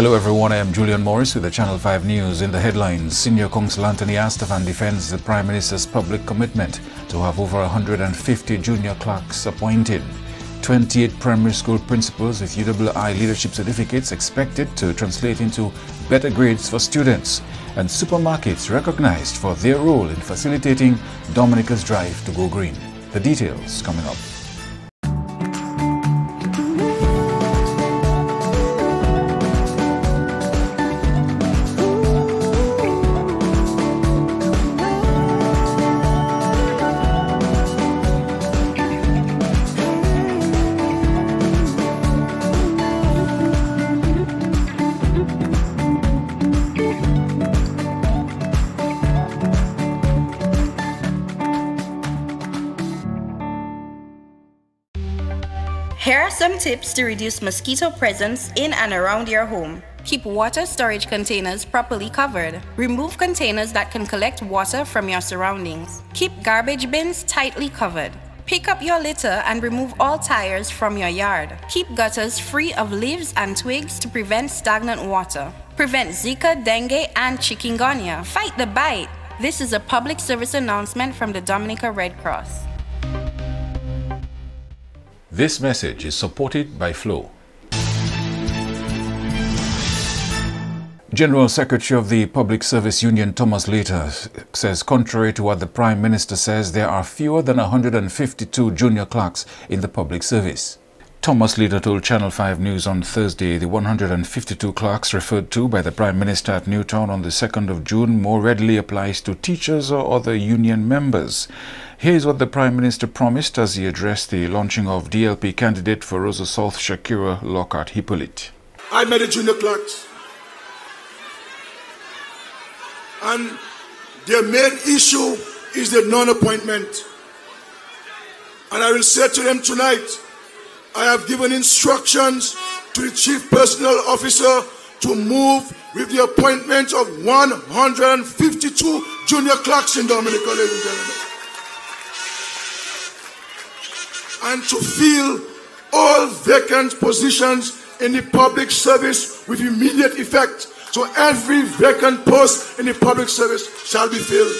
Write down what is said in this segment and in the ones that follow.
Hello everyone, I am Julian Morris with the Channel 5 News. In the headlines, Senior Counsel Anthony Astaphan defends the Prime Minister's public commitment to have over 150 junior clerks appointed. 28 primary school principals with UWI leadership certificates expected to translate into better grades for students. And supermarkets recognized for their role in facilitating Dominica's drive to go green. The details coming up. Here are some tips to reduce mosquito presence in and around your home. Keep water storage containers properly covered. Remove containers that can collect water from your surroundings. Keep garbage bins tightly covered. Pick up your litter and remove all tires from your yard. Keep gutters free of leaves and twigs to prevent stagnant water. Prevent Zika, dengue, and chikungunya. Fight the bite. This is a public service announcement from the Dominica Red Cross. This message is supported by Flow. General Secretary of the Public Service Union Thomas Letang says contrary to what the Prime Minister says, there are fewer than 152 junior clerks in the public service. Thomas Letang told Channel 5 News on Thursday the 152 clerks referred to by the Prime Minister at Newtown on the 2nd of June more readily applies to teachers or other union members. Here's what the Prime Minister promised as he addressed the launching of DLP candidate for Roseau South Chekira Lockhart Hypolite. I met a junior clerks. And their main issue is the non-appointment. And I will say to them tonight, I have given instructions to the Chief Personnel Officer to move with the appointment of 152 junior clerks in Dominica, ladies and gentlemen. And to fill all vacant positions in the public service with immediate effect. So every vacant post in the public service shall be filled.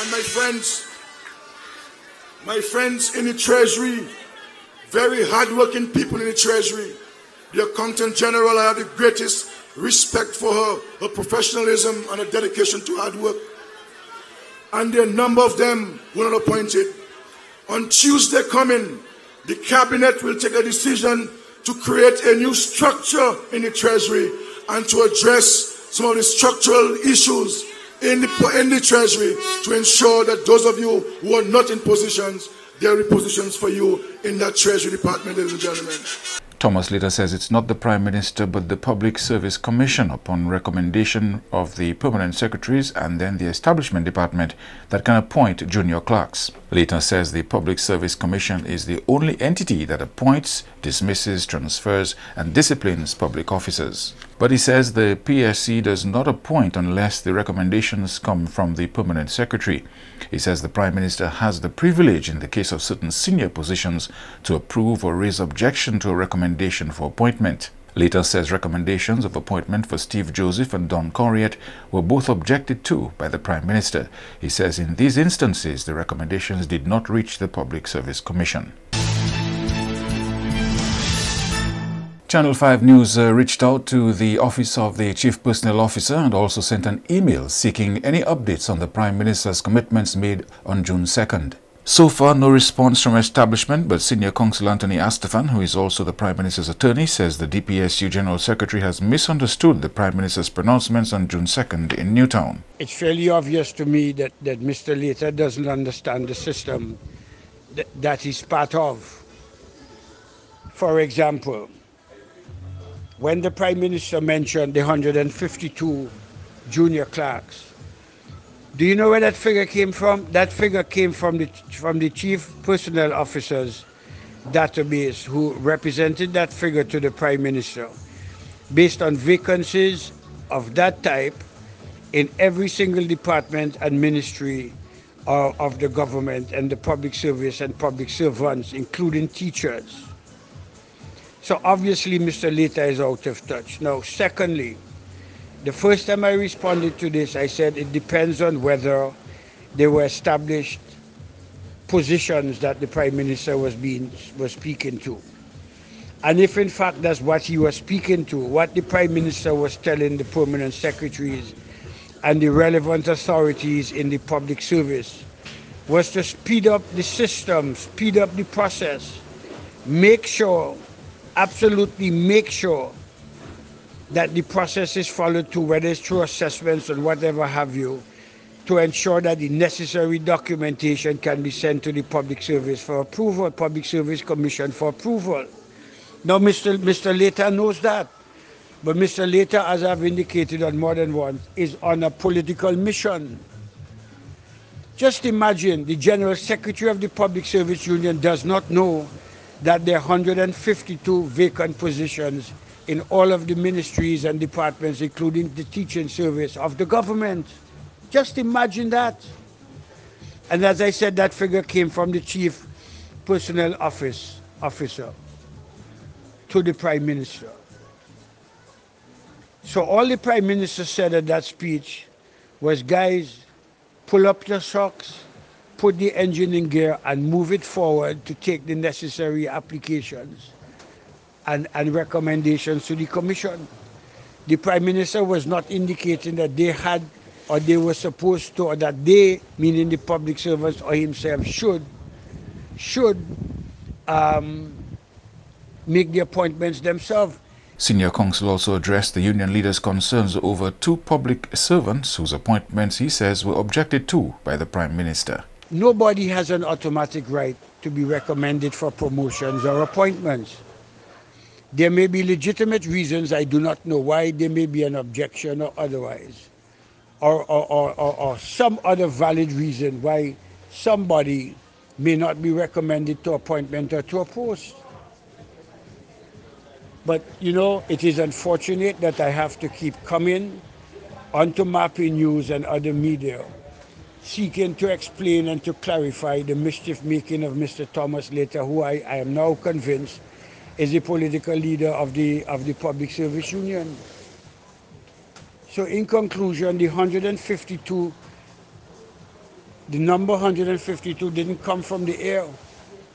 And my friends, my friends in the treasury, very hardworking people in the treasury, the accountant general, I have the greatest respect for her, her professionalism and her dedication to hard work. And a number of them were not appointed. On Tuesday coming, the cabinet will take a decision to create a new structure in the treasury and to address some of the structural issues in the, in the treasury to ensure that those of you who are not in positions, there are positions for you in that treasury department, ladies and gentlemen. Thomas Letang says it's not the Prime Minister but the Public Service Commission upon recommendation of the permanent secretaries and then the Establishment Department that can appoint junior clerks. Letang says the Public Service Commission is the only entity that appoints, dismisses, transfers and disciplines public officers. But he says the PSC does not appoint unless the recommendations come from the permanent secretary. He says the Prime Minister has the privilege in the case of certain senior positions to approve or raise objection to a recommendation for appointment. Letang says recommendations of appointment for Steve Joseph and Don Corriett were both objected to by the Prime Minister. He says in these instances the recommendations did not reach the Public Service Commission. Channel 5 News uh, reached out to the office of the Chief Personnel Officer and also sent an email seeking any updates on the Prime Minister's commitments made on June 2nd. So far, no response from establishment, but Senior Counsel Anthony Astaphan, who is also the Prime Minister's attorney, says the DPSU General Secretary has misunderstood the Prime Minister's pronouncements on June 2nd in Newtown. It's fairly obvious to me that, that Mr. Letang doesn't understand the system that he's part of. For example, when the Prime Minister mentioned the 152 junior clerks, do you know where that figure came from? That figure came from the from the chief personnel officers database who represented that figure to the Prime Minister based on vacancies of that type in every single department and ministry of, of the government and the public service and public servants, including teachers. So obviously Mr. Letang is out of touch. Now, secondly, the first time I responded to this, I said it depends on whether there were established positions that the Prime Minister was being was speaking to. And if in fact that's what he was speaking to, what the Prime Minister was telling the permanent secretaries and the relevant authorities in the public service was to speed up the system, speed up the process, make sure, absolutely make sure that the process is followed to whether it's through assessments or whatever have you, to ensure that the necessary documentation can be sent to the Public Service for approval, Public Service Commission for approval. Now, Mr. Mr. Letang knows that. But Mr. Letang, as I've indicated on more than once, is on a political mission. Just imagine the General Secretary of the Public Service Union does not know that there are 152 vacant positions in all of the ministries and departments, including the teaching service of the government. Just imagine that. And as I said, that figure came from the chief personnel office officer to the prime minister. So all the prime minister said at that speech was, guys, pull up your socks, put the engine in gear and move it forward to take the necessary applications and, and recommendations to the commission. The prime minister was not indicating that they had or they were supposed to, or that they, meaning the public servants or himself, should, should um, make the appointments themselves. Senior counsel also addressed the union leaders' concerns over two public servants whose appointments he says were objected to by the Prime Minister. Nobody has an automatic right to be recommended for promotions or appointments. There may be legitimate reasons, I do not know why, there may be an objection or otherwise, or, or, or, or, some other valid reason why somebody may not be recommended to appointment or to a post. But you know, it is unfortunate that I have to keep coming onto Marpin News and other media seeking to explain and to clarify the mischief making of Mr. Thomas Letang, who I, I am now convinced is the political leader of the, of the Public Service Union. So in conclusion, the 152, the number 152 didn't come from the air.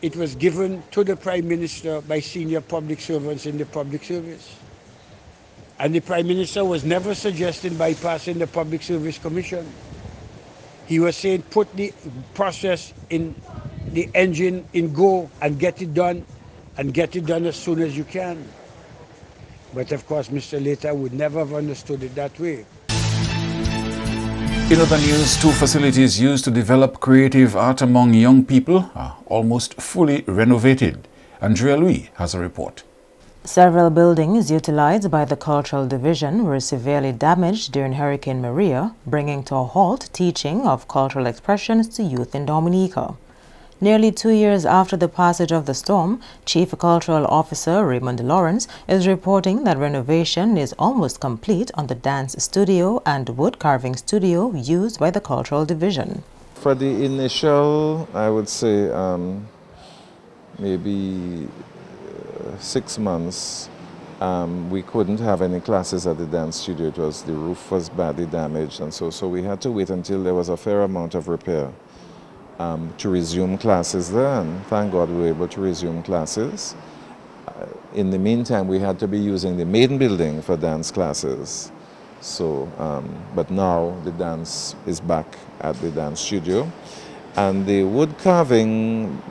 It was given to the Prime Minister by senior public servants in the public service. And the Prime Minister was never suggesting bypassing the Public Service Commission. He was saying put the process in the engine in go and get it done and get it done as soon as you can. But of course, Mr. Letang would never have understood it that way. In other news, two facilities used to develop creative art among young people are almost fully renovated. Andrea Louis has a report. Several buildings utilized by the Cultural Division were severely damaged during Hurricane Maria, bringing to a halt teaching of cultural expressions to youth in Dominica. Nearly two years after the passage of the storm, Chief Cultural Officer Raymond Lawrence is reporting that renovation is almost complete on the dance studio and wood carving studio used by the Cultural Division. For the initial, I would say um, maybe six months, um, we couldn't have any classes at the dance studio. It was the roof was badly damaged, and so so we had to wait until there was a fair amount of repair um, to resume classes there, and thank God we were able to resume classes. Uh, in the meantime, we had to be using the main building for dance classes. So, um, but now the dance is back at the dance studio. And the wood carving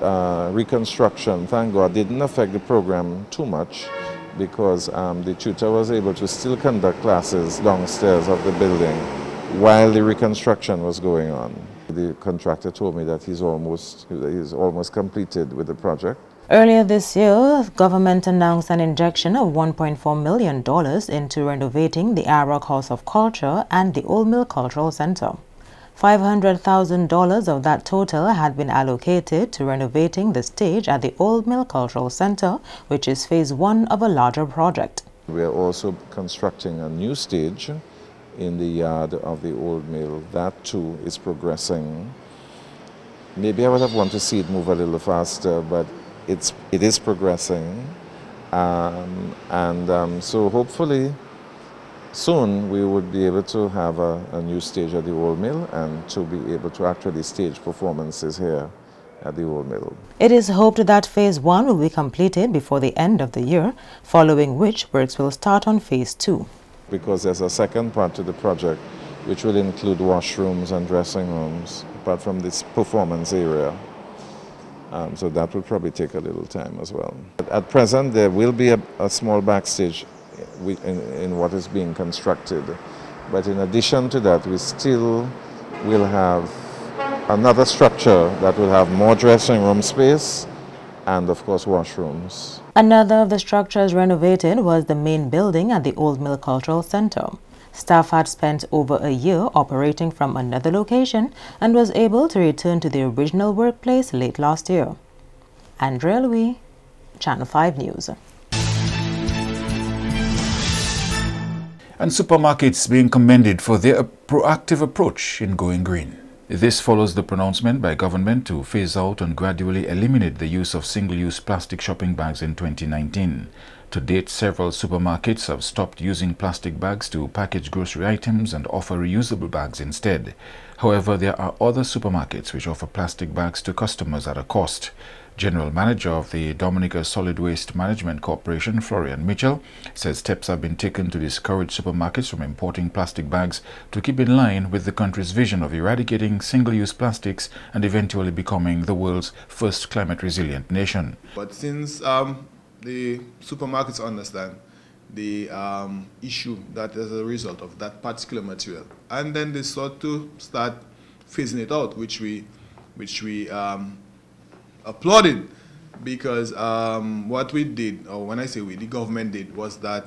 uh, reconstruction, thank God, didn't affect the program too much because um, the tutor was able to still conduct classes downstairs of the building while the reconstruction was going on. The contractor told me that he's almost, he's almost completed with the project. Earlier this year, government announced an injection of $1.4 million into renovating the Arawak House of Culture and the Old Mill Cultural Center. $500,000 of that total had been allocated to renovating the stage at the Old Mill Cultural Center, which is phase one of a larger project. We are also constructing a new stage in the yard of the old mill. That too is progressing. Maybe I would have wanted to see it move a little faster, but it's, it is progressing. Um, and um, so hopefully soon we would be able to have a, a, new stage at the Old Mill and to be able to actually stage performances here at the Old Mill. It is hoped that Phase 1 will be completed before the end of the year, following which works will start on Phase 2. Because there's a second part to the project which will include washrooms and dressing rooms, apart from this performance area. Um, so that will probably take a little time as well. But at present, there will be a, a small backstage in, in what is being constructed. But in addition to that, we still will have another structure that will have more dressing room space and of course washrooms. Another of the structures renovated was the main building at the Old Mill Cultural Center. Staff had spent over a year operating from another location and was able to return to the original workplace late last year. Andrea Louis, Channel 5 News. And supermarkets being commended for their proactive approach in going green. This follows the pronouncement by government to phase out and gradually eliminate the use of single-use plastic shopping bags in 2019. To date, several supermarkets have stopped using plastic bags to package grocery items and offer reusable bags instead. However, there are other supermarkets which offer plastic bags to customers at a cost. General Manager of the Dominica Solid Waste Management Corporation, Florian Mitchell, says steps have been taken to discourage supermarkets from importing plastic bags to keep in line with the country's vision of eradicating single-use plastics and eventually becoming the world's first climate-resilient nation. But since um, the supermarkets understand the um, issue that is a result of that particular material, and then they sought to start phasing it out, which we, which we um, applauded because um, what we did, or when I say we, the government did, was that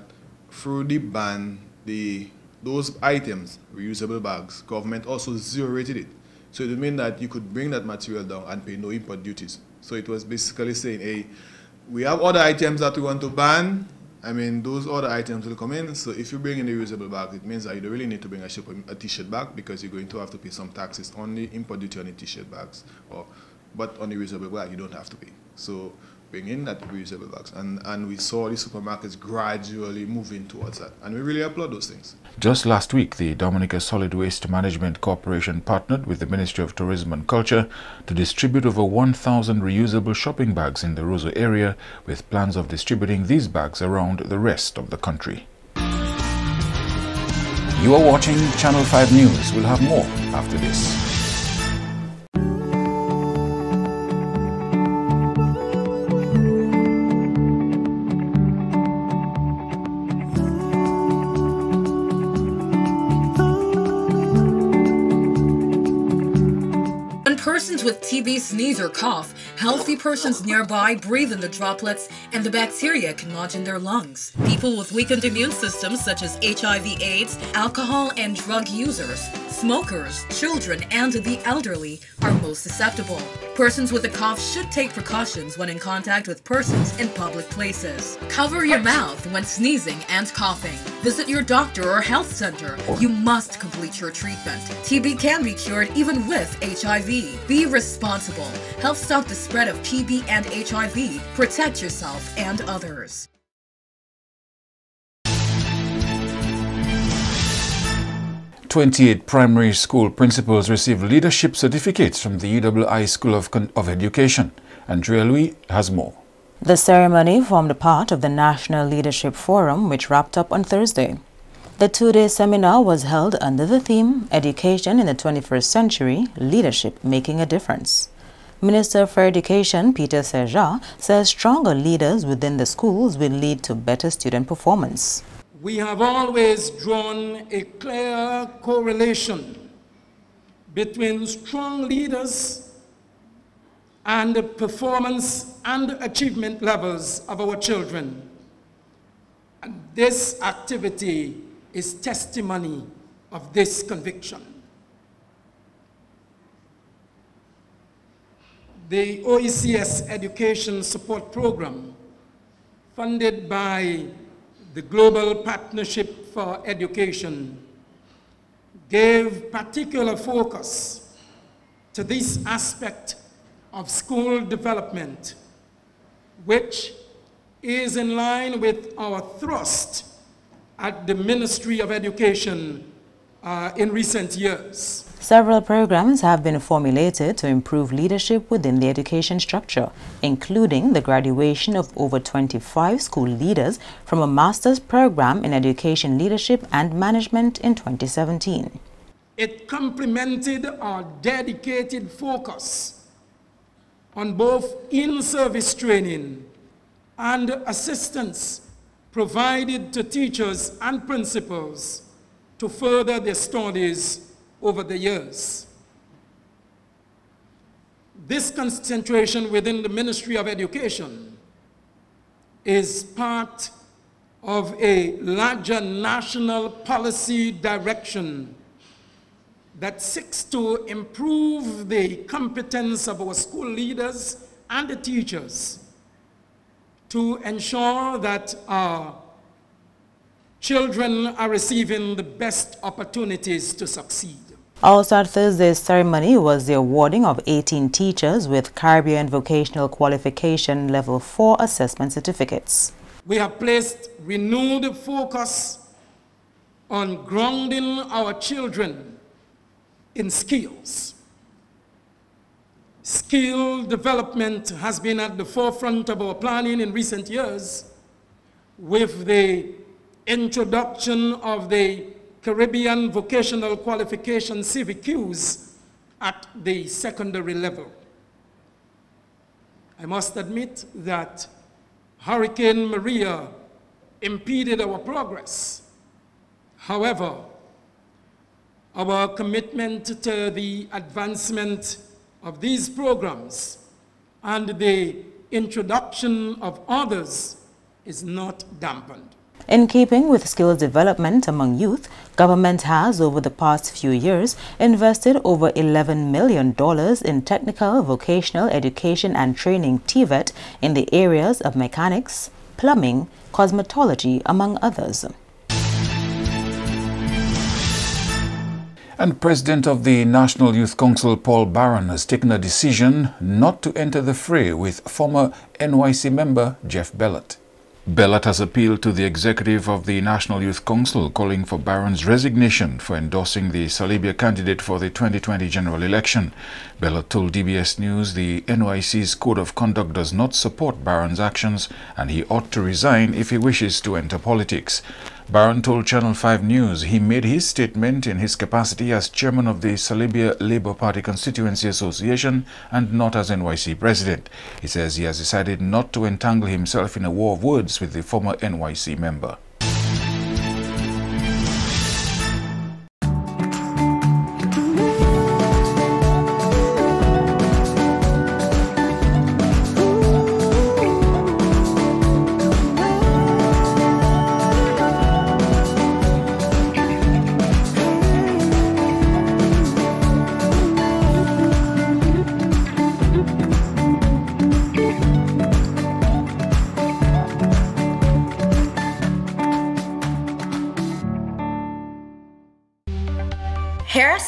through the ban, the those items, reusable bags, government also zero rated it. So it would mean that you could bring that material down and pay no import duties. So it was basically saying, hey, we have other items that we want to ban. I mean, those other items will come in. So if you bring in the reusable bag, it means that you don't really need to bring a, a t-shirt bag because you're going to have to pay some taxes on the import duty on the t-shirt bags or but on the reusable bag, you don't have to pay. So bring in that reusable bags. And, and we saw the supermarkets gradually moving towards that. And we really applaud those things. Just last week, the Dominica Solid Waste Management Corporation partnered with the Ministry of Tourism and Culture to distribute over 1,000 reusable shopping bags in the Roseau area with plans of distributing these bags around the rest of the country. You are watching Channel 5 News. We'll have more after this. With TB sneeze or cough, healthy persons nearby breathe in the droplets and the bacteria can lodge in their lungs. People with weakened immune systems such as HIV AIDS, alcohol and drug users, smokers, children, and the elderly are most susceptible. Persons with a cough should take precautions when in contact with persons in public places. Cover your mouth when sneezing and coughing. Visit your doctor or health center. You must complete your treatment. TB can be cured even with HIV. Be responsible. Help stop the spread of TB and HIV. Protect yourself and others. 28 primary school principals received leadership certificates from the UWI School of, of Education. Andrea Louis has more. The ceremony formed part of the National Leadership Forum, which wrapped up on Thursday. The two-day seminar was held under the theme Education in the 21st Century, Leadership Making a Difference. Minister for Education Petter Saint Jean says stronger leaders within the schools will lead to better student performance we have always drawn a clear correlation between strong leaders and the performance and achievement levels of our children. And this activity is testimony of this conviction. The OECS Education Support Program, funded by the Global Partnership for Education gave particular focus to this aspect of school development, which is in line with our thrust at the Ministry of Education uh, in recent years. Several programs have been formulated to improve leadership within the education structure, including the graduation of over 25 school leaders from a master's program in education leadership and management in 2017. It complemented our dedicated focus on both in-service training and assistance provided to teachers and principals to further their studies over the years. This concentration within the Ministry of Education is part of a larger national policy direction that seeks to improve the competence of our school leaders and the teachers to ensure that our children are receiving the best opportunities to succeed. Also at Thursday's ceremony was the awarding of 18 teachers with Caribbean Vocational Qualification Level 4 assessment certificates. We have placed renewed focus on grounding our children in skills Skill development has been at the forefront of our planning in recent years with the introduction of the Caribbean Vocational Qualification CVQs at the secondary level. I must admit that Hurricane Maria impeded our progress. However, our commitment to the advancement of these programs and the introduction of others is not dampened. In keeping with skills development among youth, government has, over the past few years, invested over $11 million in technical vocational education and training TVET in the areas of mechanics, plumbing, cosmetology, among others. And President of the National Youth Council, Paul Barron, has taken a decision not to enter the fray with former NYC member Jeff Bellott. Bellott has appealed to the executive of the National Youth Council calling for Barron's resignation for endorsing the Salybia candidate for the 2020 general election. Bellott told DBS News the NYC's code of conduct does not support Barron's actions and he ought to resign if he wishes to enter politics. Barron told Channel 5 News he made his statement in his capacity as chairman of the Salybia Labour Party Constituency Association and not as NYC president. He says he has decided not to entangle himself in a war of words with the former NYC member.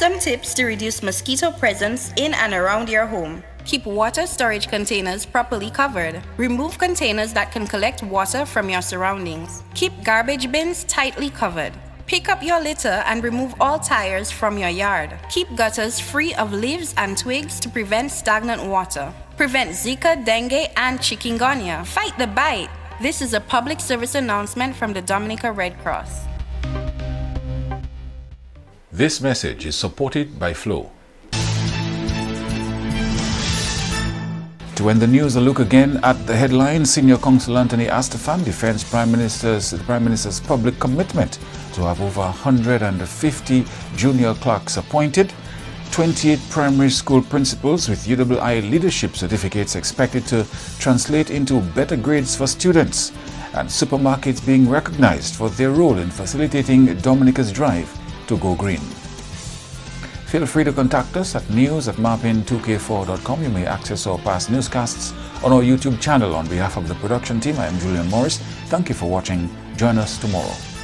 Some tips to reduce mosquito presence in and around your home. Keep water storage containers properly covered. Remove containers that can collect water from your surroundings. Keep garbage bins tightly covered. Pick up your litter and remove all tires from your yard. Keep gutters free of leaves and twigs to prevent stagnant water. Prevent Zika, dengue, and chikungunya. Fight the bite. This is a public service announcement from the Dominica Red Cross. This message is supported by Flow. To end the news, a look again at the headline. Senior Counsel Anthony Astaphan defends Prime Minister's, the Prime Minister's public commitment to have over 150 junior clerks appointed. 28 primary school principals with UWI leadership certificates expected to translate into better grades for students. And supermarkets being recognized for their role in facilitating Dominica's drive to go green. Feel free to contact us at news at marpin2k4.com. You may access our past newscasts on our YouTube channel. On behalf of the production team, I am Julian Morris. Thank you for watching. Join us tomorrow.